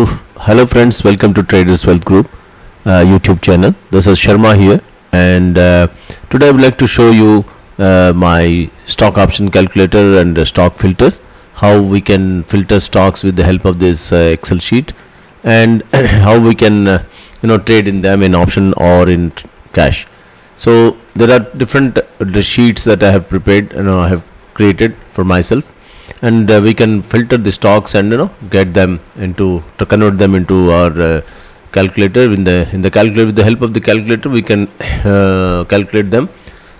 Hello friends, welcome to Traders Wealth Group uh, YouTube channel. This is Sarma here and uh, today I would like to show you uh, my stock option calculator and stock filters how we can filter stocks with the help of this uh, Excel sheet and how we can uh, you know trade in them in option or in cash. So there are different uh, sheets that I have prepared you know I have created for myself and uh, we can filter the stocks and you know get them into to convert them into our uh, calculator. In the in the calculator with the help of the calculator we can uh, calculate them.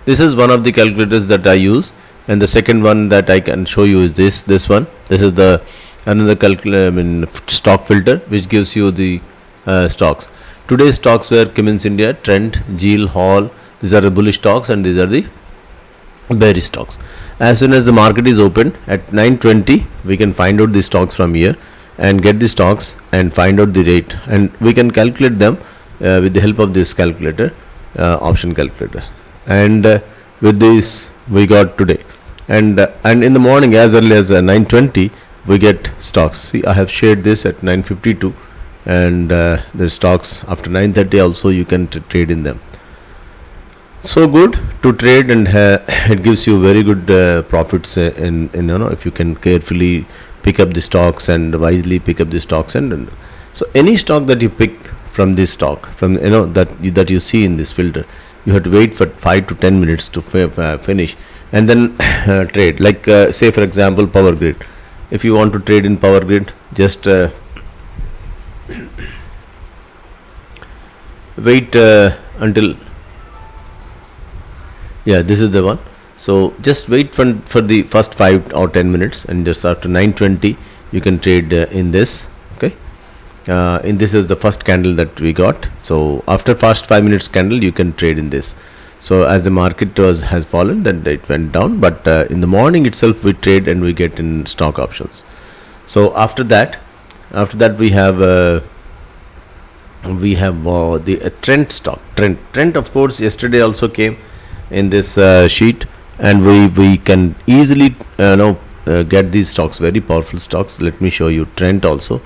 This is one of the calculators that I use. And the second one that I can show you is this this one. This is the another calculator I mean stock filter which gives you the uh, stocks. Today's stocks were Cummins India Trent Geel Hall. These are the bullish stocks and these are the bearish stocks. As soon as the market is open at 920 we can find out the stocks from here and get the stocks and find out the rate. And we can calculate them uh, with the help of this calculator uh, option calculator. And uh, with this we got today. And uh, and in the morning as early as uh, 920 we get stocks. See i have shared this at 952 and uh, the stocks after 930 also you can trade in them so good to trade and uh, it gives you very good uh, profits uh, in, in you know if you can carefully pick up the stocks and wisely pick up the stocks and, and so any stock that you pick from this stock from you know that you, that you see in this filter you have to wait for 5 to 10 minutes to uh, finish and then uh, trade. Like say for example power grid. If you want to trade in power grid just wait until yeah this is the one. So just wait for, for the first 5 or 10 minutes and just after 920 you can trade uh, in this okay? Uh, in this is the first candle that we got. So after first 5 minutes candle you can trade in this. So as the market was has fallen then it went down. But uh, in the morning itself we trade and we get in stock options. So after that after that we have uh, we have uh, the uh, Trent stock. trend Trent, of course, yesterday also came in this uh, sheet, and we we can easily uh, know uh, get these stocks, very powerful stocks. Let me show you Trent also.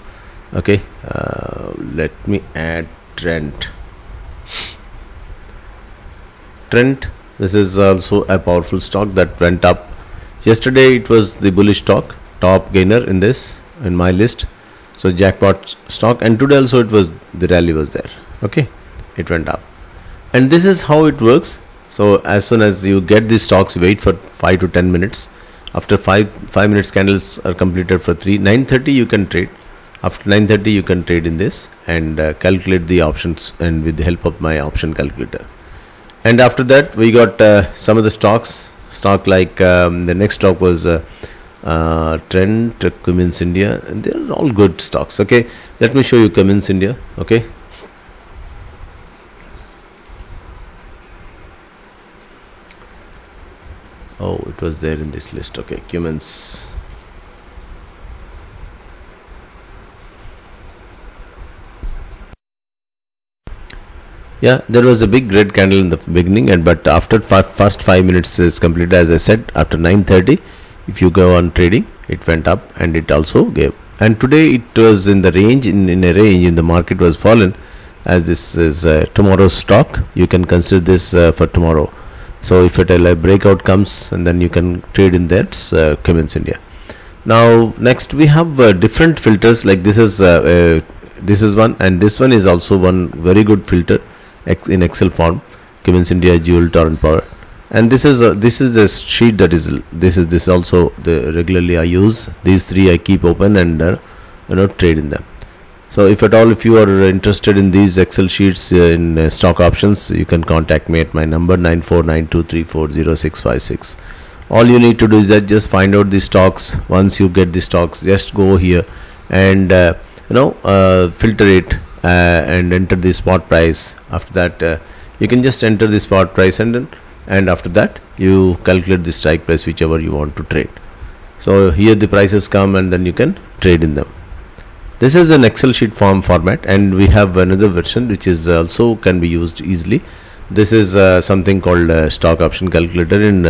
Okay, uh, let me add Trent Trent this is also a powerful stock that went up. Yesterday it was the bullish stock, top gainer in this in my list so jackpot stock and today also it was the rally was there okay it went up and this is how it works so as soon as you get these stocks wait for 5 to 10 minutes after 5 5 minutes candles are completed for 3 930 you can trade after 930 you can trade in this and uh, calculate the options and with the help of my option calculator and after that we got uh, some of the stocks stock like um, the next stock was uh, uh, Trent, Cummins India, and they're all good stocks. Okay, let me show you Cummins India. Okay, oh, it was there in this list. Okay, Cummins. Yeah, there was a big red candle in the beginning, and but after five, first five minutes is completed, as I said, after 9:30, if you go on trading, it went up and it also gave. And today it was in the range, in, in a range, in the market was fallen, as this is uh, tomorrow's stock. You can consider this uh, for tomorrow. So if it a breakout comes, and then you can trade in that uh, Cummins India. Now next we have uh, different filters. Like this is uh, uh, this is one and this one is also one very good filter in Excel form. Cummins India Jewel Torrent Power. And this is a, this is a sheet that is this is this also the regularly I use. These three I keep open and uh, you know trade in them so if at all if you are interested in these Excel sheets uh, in uh, stock options you can contact me at my number 9492340656 all you need to do is that just find out the stocks. Once you get the stocks just go here and uh, you know uh, filter it uh, and enter the spot price. After that uh, you can just enter the spot price and then and after that you calculate the strike price whichever you want to trade. So here the prices come and then you can trade in them this is an excel sheet form format and we have another version which is also can be used easily. This is uh, something called uh, stock option calculator in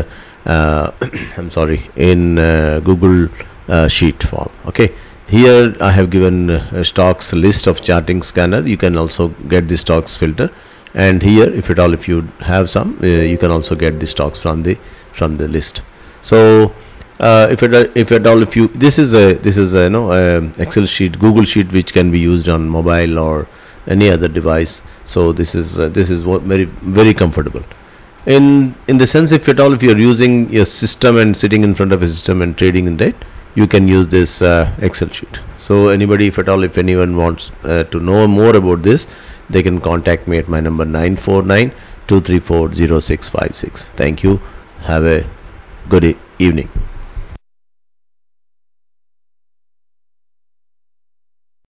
uh, i'm sorry in uh, google uh, sheet form. Okay. Here I have given uh, stocks list of charting scanner. You can also get the stocks filter. And here if at all if you have some uh, you can also get the stocks from the from the list. So uh, if at if at all if you this is a this is a you know a excel sheet google sheet which can be used on mobile or any other device. So this is uh, this is very very comfortable. In in the sense if at all if you're using your system and sitting in front of a system and trading in that you can use this uh, excel sheet. So anybody if at all if anyone wants uh, to know more about this they can contact me at my number 949 234 0656 thank you. Have a good e- evening